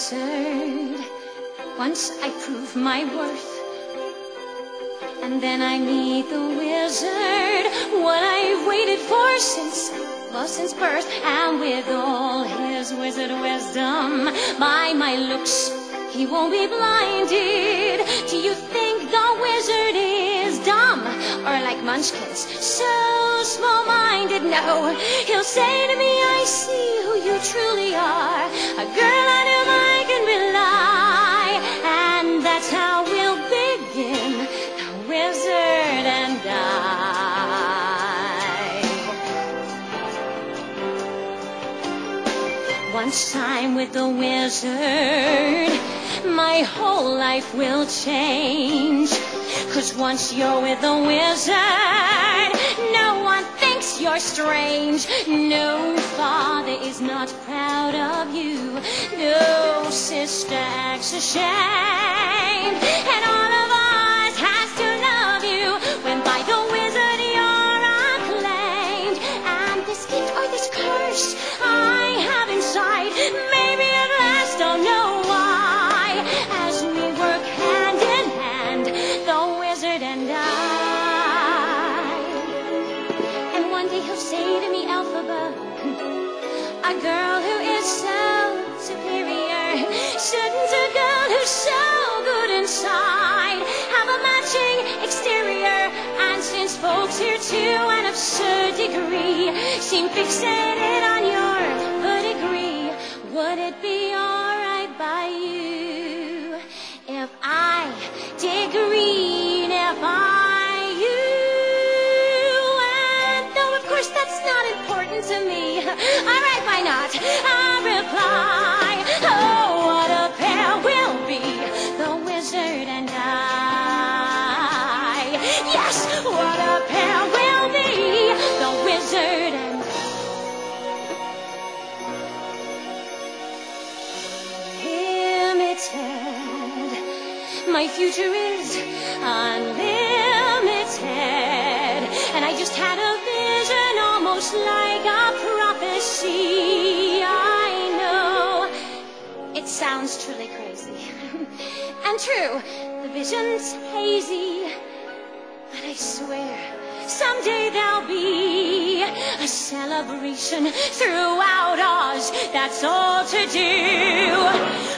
wizard. Once I prove my worth. And then I meet the wizard. What I've waited for since, well, since birth. And with all his wizard wisdom, by my looks, he won't be blinded. Munchkins, so small-minded? No, he'll say to me, I see who you truly are. A girl on whom I can rely. And that's how we'll begin, the wizard and I. Once I'm with the wizard, my whole life will change. Cause once you're with the wizard, no one thinks you're strange. No father is not proud of you. No sister acts ashamed. And all of say to me, Elphaba, a girl who is so superior, shouldn't a girl who's so good inside have a matching exterior? And since folks here to an absurd degree seem fixated on your pedigree, would it be alright by you if I did green, if I to me, alright, why not? I reply, oh, what a pair we'll be, the wizard and I. Yes, what a pair we'll be, the wizard and limited. My future is unlimited. And I just had a vision almost like sounds truly crazy. and true, the vision's hazy. But I swear, someday there'll be a celebration throughout Oz. That's all to do